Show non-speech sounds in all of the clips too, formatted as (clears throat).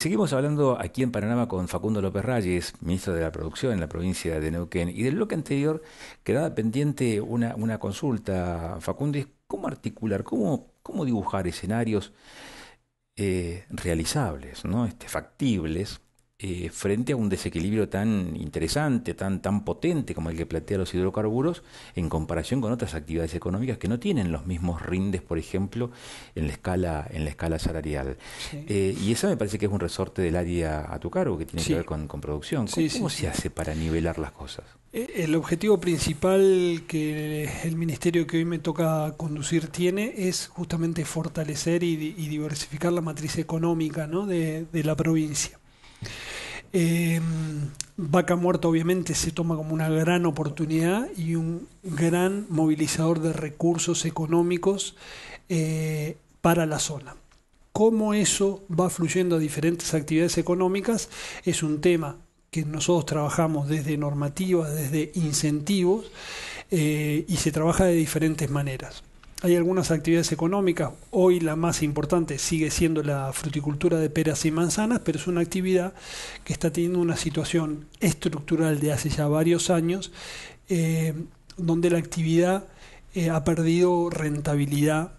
Seguimos hablando aquí en Panorama con Facundo López Reyes, ministro de la Producción en la provincia de Neuquén. Y del bloque anterior quedaba pendiente una, una consulta, Facundo, es cómo articular, cómo, cómo dibujar escenarios eh, realizables, ¿no? este, factibles, eh, frente a un desequilibrio tan interesante, tan, tan potente como el que plantea los hidrocarburos, en comparación con otras actividades económicas que no tienen los mismos rindes, por ejemplo, en la escala, en la escala salarial. Eh, y eso me parece que es un resorte del área a tu cargo, que tiene que ver con, producción. ¿Cómo, se hace para nivelar las cosas? Eh, el objetivo principal que el ministerio que hoy me toca conducir tiene es justamente fortalecer y, diversificar la matriz económica de la provincia. Eh, Vaca Muerta obviamente se toma como una gran oportunidad y un gran movilizador de recursos económicos eh, para la zona. Cómo eso va fluyendo a diferentes actividades económicas es un tema que nosotros trabajamos desde normativas, desde incentivos eh, y se trabaja de diferentes maneras. Hay algunas actividades económicas, hoy la más importante sigue siendo la fruticultura de peras y manzanas, pero es una actividad que está teniendo una situación estructural de hace ya varios años, eh, donde la actividad eh, ha perdido rentabilidad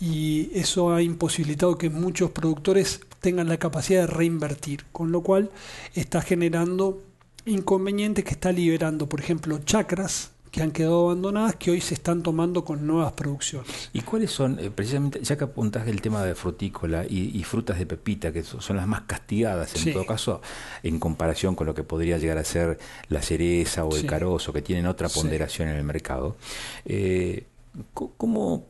y eso ha imposibilitado que muchos productores tengan la capacidad de reinvertir, con lo cual está generando inconvenientes que está liberando, por ejemplo, chacras que han quedado abandonadas que hoy se están tomando con nuevas producciones. ¿Y cuáles son, eh, precisamente, ya que apuntas el tema de frutícola y, frutas de pepita, que son las más castigadas en todo caso, en comparación con lo que podría llegar a ser la cereza o el carozo, que tienen otra ponderación en el mercado, eh, ¿cómo,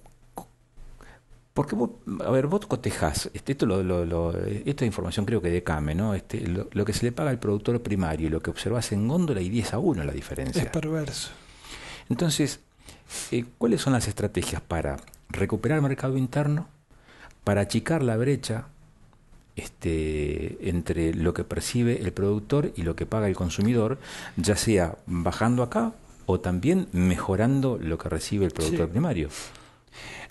porque vos, a ver, vos cotejás, este, esto lo, lo, esta información creo que de Came, ¿no? Este, lo, que se le paga al productor primario y lo que observas en góndola y 10 a 1 la diferencia. Es perverso. Entonces, eh, ¿cuáles son las estrategias para recuperar el mercado interno, para achicar la brecha este, entre lo que percibe el productor y lo que paga el consumidor, ya sea bajando acá o también mejorando lo que recibe el productor primario?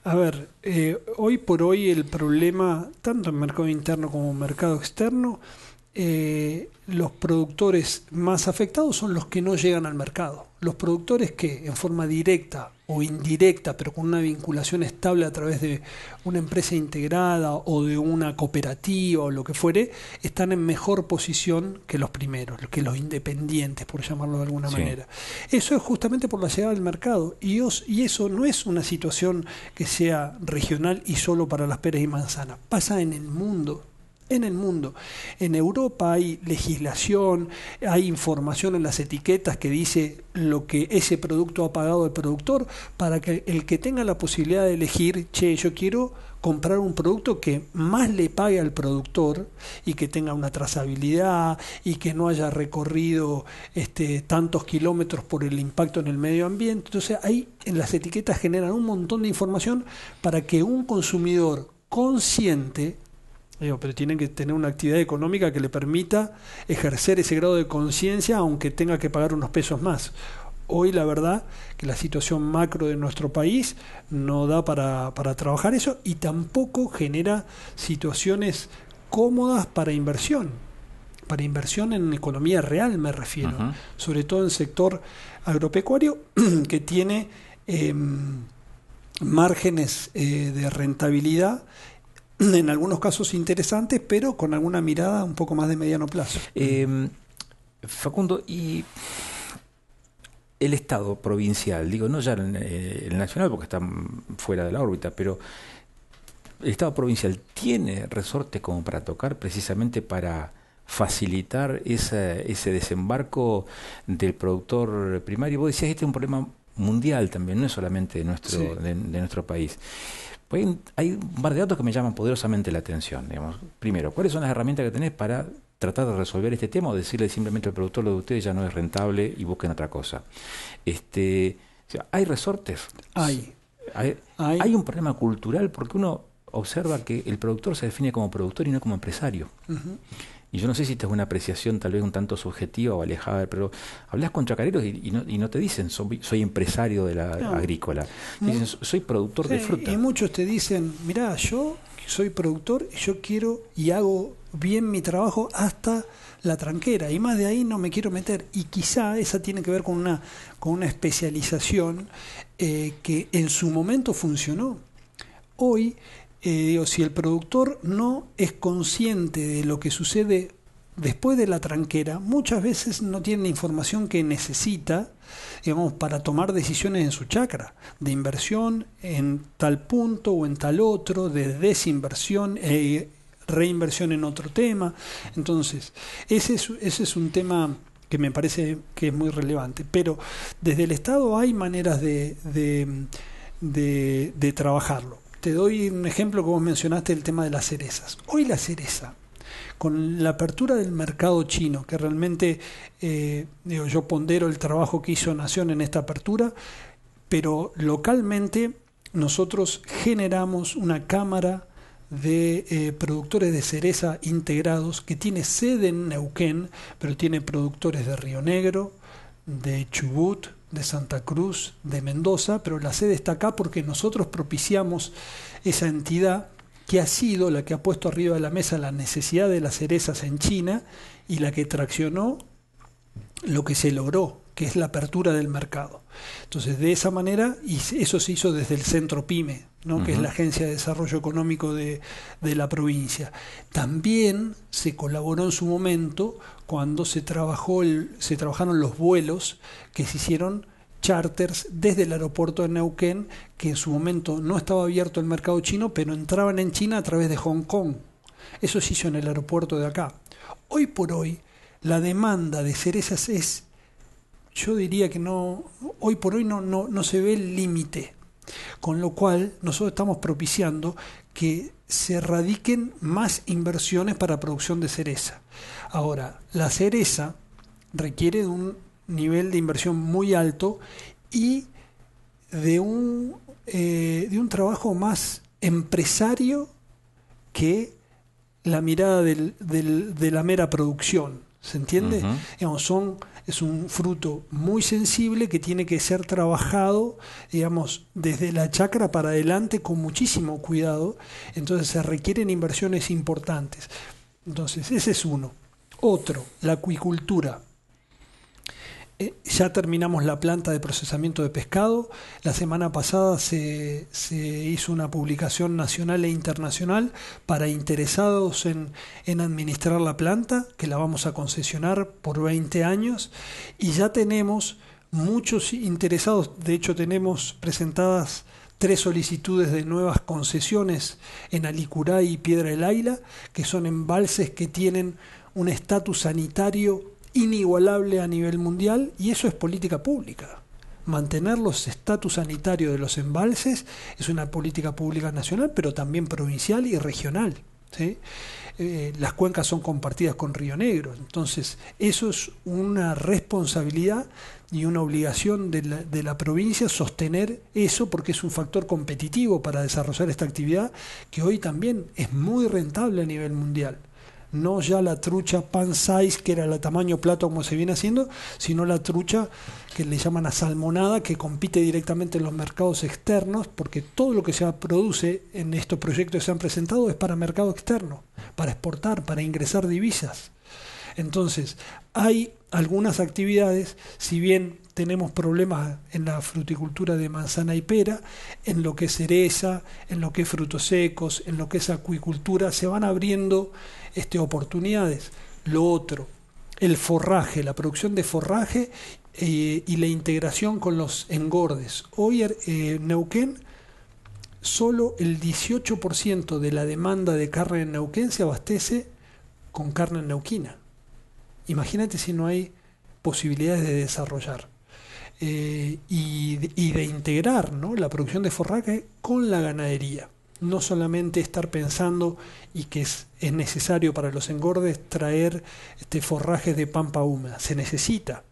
A ver, eh, hoy por hoy el problema, tanto en mercado interno como en mercado externo, eh, los productores más afectados son los que no llegan al mercado. Los productores que en forma directa o indirecta, pero con una vinculación estable a través de una empresa integrada o de una cooperativa o lo que fuere, están en mejor posición que los primeros, que los independientes, por llamarlo de alguna manera. Eso es justamente por la llegada del mercado. Y, y eso no es una situación que sea regional y solo para las peras y manzanas. Pasa en el mundo en el mundo. En Europa hay legislación, hay información en las etiquetas que dice lo que ese producto ha pagado el productor para que el que tenga la posibilidad de elegir, che, yo quiero comprar un producto que más le pague al productor y que tenga una trazabilidad y que no haya recorrido este, tantos kilómetros por el impacto en el medio ambiente. Entonces ahí en las etiquetas generan un montón de información para que un consumidor consciente pero tienen que tener una actividad económica que le permita ejercer ese grado de conciencia aunque tenga que pagar unos pesos más. Hoy la verdad que la situación macro de nuestro país no da para, para trabajar eso y tampoco genera situaciones cómodas para inversión. Para inversión en economía real me refiero, sobre todo en el sector agropecuario (clears throat) que tiene em, márgenes eh, de rentabilidad (clears throat) en algunos casos interesantes, pero con alguna mirada un poco más de mediano plazo. Eh, Facundo, y el Estado provincial, digo, no ya eh, el, nacional porque está fuera de la órbita, pero el Estado provincial tiene resortes como para tocar precisamente para facilitar ese desembarco del productor primario. Vos decías, este es un problema mundial también, no es solamente de nuestro, de nuestro país. Pues hay, un par de datos que me llaman poderosamente la atención. Digamos. Primero, ¿cuáles son las herramientas que tenés para tratar de resolver este tema o decirle simplemente al productor lo de ustedes ya no es rentable y busquen otra cosa? Este, ¿Hay resortes? Hay. hay. un problema cultural porque uno observa que el productor se define como productor y no como empresario. Y yo no sé si esta es una apreciación tal vez un tanto subjetiva o alejada, pero hablas con chacareros y, no, te dicen soy, empresario de la agrícola, dicen soy productor de fruta. Y muchos te dicen, mirá, yo soy productor y yo quiero y hago bien mi trabajo hasta la tranquera y más de ahí no me quiero meter y quizá esa tiene que ver con una, con una especialización eh, que en su momento funcionó. Hoy, eh, digo, si el productor no es consciente de lo que sucede después de la tranquera, muchas veces no tiene la información que necesita digamos, para tomar decisiones en su chacra, de inversión en tal punto o en tal otro, de desinversión e reinversión en otro tema. Entonces, ese es, ese es un tema que me parece que es muy relevante. Pero desde el Estado hay maneras de, de trabajarlo. Te doy un ejemplo que vos mencionaste, el tema de las cerezas. Hoy la cereza con la apertura del mercado chino, que realmente eh, digo, yo pondero el trabajo que hizo Nación en esta apertura, pero localmente nosotros generamos una cámara de eh, productores de cereza integrados que tiene sede en Neuquén, pero tiene productores de Río Negro, de Chubut, de Santa Cruz, de Mendoza, pero la sede está acá porque nosotros propiciamos esa entidad que ha sido la que ha puesto arriba de la mesa la necesidad de las cerezas en China y la que traccionó lo que se logró, que es la apertura del mercado. Entonces, de esa manera, y eso se hizo desde el Centro PYME, ¿no? que es la Agencia de Desarrollo Económico de, de, la provincia. También se colaboró en su momento cuando se, trabajó el, se trabajaron los vuelos que se hicieron charters desde el aeropuerto de Neuquén, que en su momento no estaba abierto el mercado chino, pero entraban en China a través de Hong Kong. Eso se hizo en el aeropuerto de acá. Hoy por hoy, la demanda de cerezas es, yo diría que no, hoy por hoy no, no, no se ve el límite. Con lo cual, nosotros estamos propiciando que se radiquen más inversiones para producción de cereza. Ahora, la cereza requiere de un nivel de inversión muy alto y de un, eh, de un trabajo más empresario que la mirada del, de la mera producción. ¿Se entiende? son, es un fruto muy sensible que tiene que ser trabajado, digamos, desde la chacra para adelante con muchísimo cuidado. Entonces se requieren inversiones importantes. Entonces, ese es uno. Otro, la acuicultura. Eh, ya terminamos la planta de procesamiento de pescado. La semana pasada se, se, hizo una publicación nacional e internacional para interesados en, en, administrar la planta, que la vamos a concesionar por 20 años. Y ya tenemos muchos interesados, de hecho tenemos presentadas tres solicitudes de nuevas concesiones en Alicurá y Piedra del Aila, que son embalses que tienen un estatus sanitario inigualable a nivel mundial y eso es política pública. Mantener los estatus sanitarios de los embalses es una política pública nacional, pero también provincial y regional. Eh, las cuencas son compartidas con Río Negro, entonces eso es una responsabilidad y una obligación de la, de la provincia sostener eso porque es un factor competitivo para desarrollar esta actividad que hoy también es muy rentable a nivel mundial no ya la trucha pan size, que era el tamaño plato como se viene haciendo, sino la trucha que le llaman a salmonada, que compite directamente en los mercados externos, porque todo lo que se produce en estos proyectos que se han presentado es para mercado externo, para exportar, para ingresar divisas. Entonces, hay algunas actividades, si bien tenemos problemas en la fruticultura de manzana y pera, en lo que es cereza, en lo que es frutos secos, en lo que es acuicultura, se van abriendo este, oportunidades. Lo otro, el forraje, la producción de forraje eh, y la integración con los engordes. Hoy eh, Neuquén, solo el 18% de la demanda de carne en Neuquén se abastece con carne neuquina. Imagínate si no hay posibilidades de desarrollar. Eh, y, y, de integrar ¿no? la producción de forraje con la ganadería no solamente estar pensando y que es, es necesario para los engordes traer este forraje de pampa húmeda, se necesita.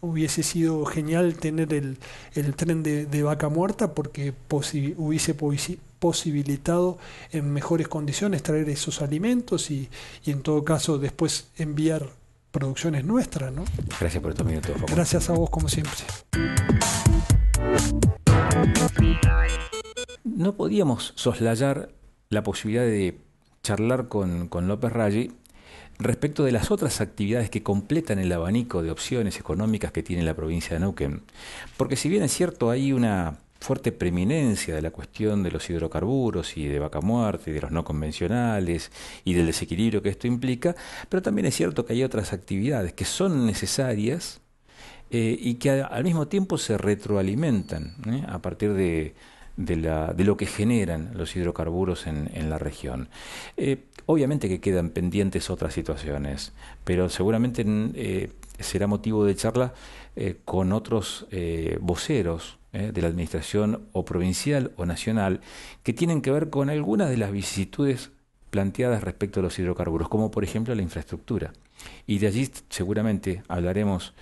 Hubiese sido genial tener el, el tren de, de, vaca muerta porque hubiese posibilitado en mejores condiciones traer esos alimentos y, y en todo caso después enviar producciones nuestras. ¿no? Gracias por estos minutos. Gracias a vos como siempre no podíamos soslayar la posibilidad de charlar con, con López Raggi respecto de las otras actividades que completan el abanico de opciones económicas que tiene la provincia de Neuquén. Porque si bien es cierto, hay una fuerte preeminencia de la cuestión de los hidrocarburos y de vaca muerte y de los no convencionales y del desequilibrio que esto implica, pero también es cierto que hay otras actividades que son necesarias eh, y que al mismo tiempo se retroalimentan ¿eh? a partir de, de, lo que generan los hidrocarburos en, en la región. Eh, obviamente que quedan pendientes otras situaciones, pero seguramente eh, será motivo de charla eh, con otros eh, voceros de la administración o provincial o nacional que tienen que ver con algunas de las vicisitudes planteadas respecto a los hidrocarburos, como por ejemplo la infraestructura. Y de allí seguramente hablaremos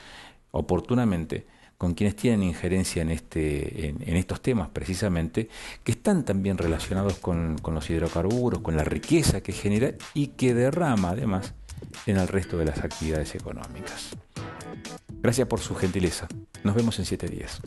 oportunamente con quienes tienen injerencia en, este, en, estos temas precisamente, que están también relacionados con, los hidrocarburos, con la riqueza que genera y que derrama además en el resto de las actividades económicas. Gracias por su gentileza. Nos vemos en siete días.